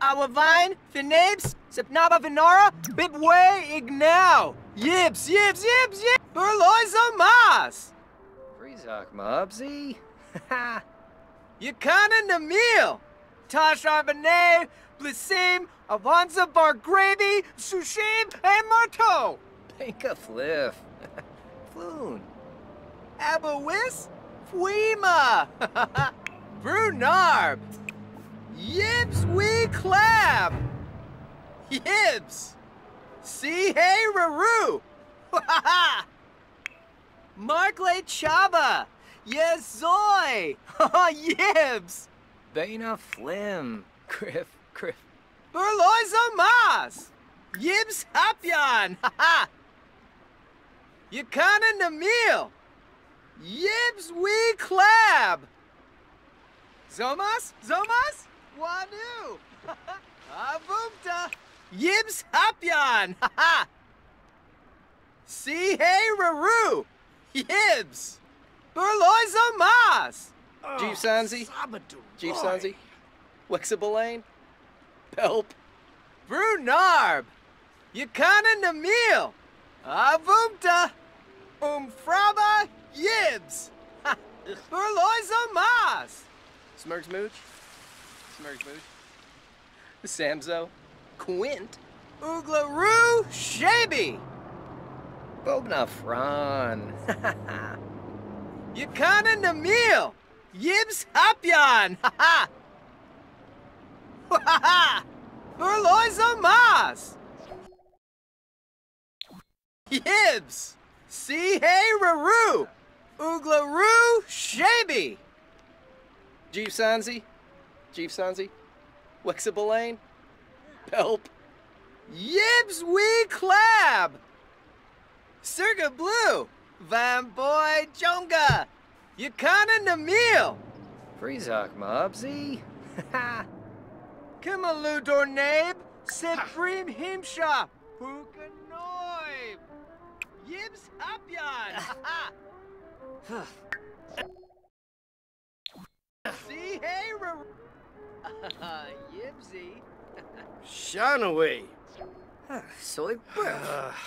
Awavine, Finapes, Sepnaba Vinara, Bibway, Ignow, Yips, yips, yips, yips, Burloizo Mas, Freezok Mobsy? Ha Yakana Namil, Tosh Arbanay, Blissim, Avanza Bargravy, Sushim, and Marteau, Pinka Fliff. Floon. Abawis, Fuima, Brunarb, Yibs We clap! Yibs, See Hey Raru, Markley Chaba, Yes Zoy, Yibs, Bana Flim. Griff, Griff. Burloizo Mas, Yibs Hapyan, Yakana Namil, Yibs We clap! Zomas, Zomas, Wanu, Avumta, Yibs Hapyan, See Hey Raru, Yibs, Burloizo Mas, oh, Chief Sansi? Chief Sansi? Wexabelane? Pelp? Brunarb, Yakana Namil, Avumta, Umfraba Yibs, Burloizo Mas, Smirks Mooch? Smirks Mooch? Samzo? Quint? Uglaru Shabi, Bobna Fran. Yakana Namil, Yibs Hapyan, Burloizo Mas, Yibs, See Hey Raru, Uglaru Shabi, Chief Sansi? Chief Sansi? Wexabelane? Pelp? Yibs We Clab, Circa Blue, Van Boy Jonga, Yakana Namil, Freezok Mobsy? Ha Kimalu Dornabe, Sifrim Himsha, Hukanoib, Yibs Hapyan, Uh, yibsy. Shanaway. Soy Briff.